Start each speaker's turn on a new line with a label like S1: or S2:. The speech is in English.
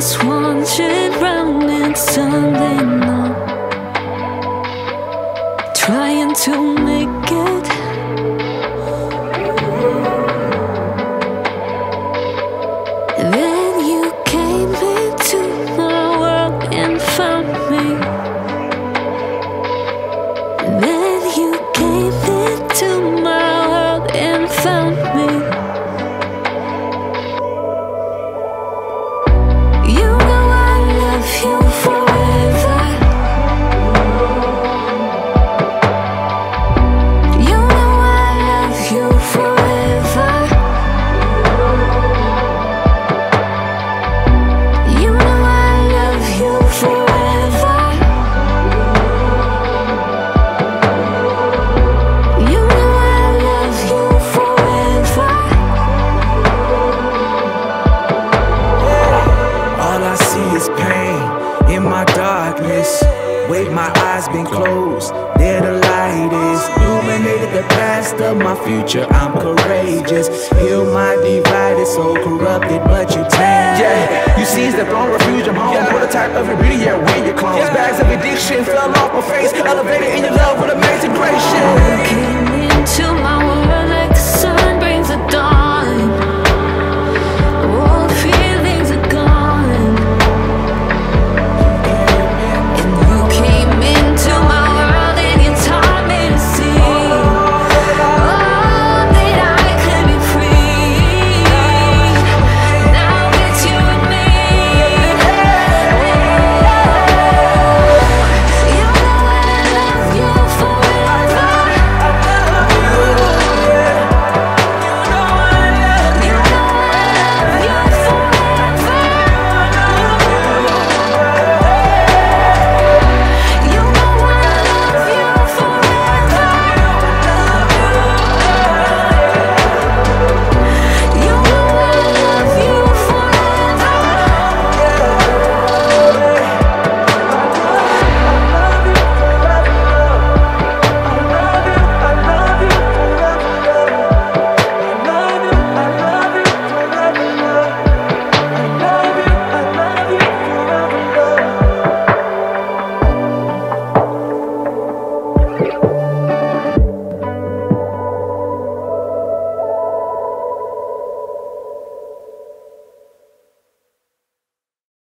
S1: darkness, wandered round and stumbling on, trying to make it.
S2: Been closed. There the light is. Illuminated the past of my future. I'm courageous. Heal my divided soul, corrupted, but you tame.
S3: Yeah, you seize the throne, refuge, I'm home. Prototype of your beauty, yeah, when your clones. Bags of addiction fell off my face. Elevated in your love with amazing grace. Yeah.
S1: Came into my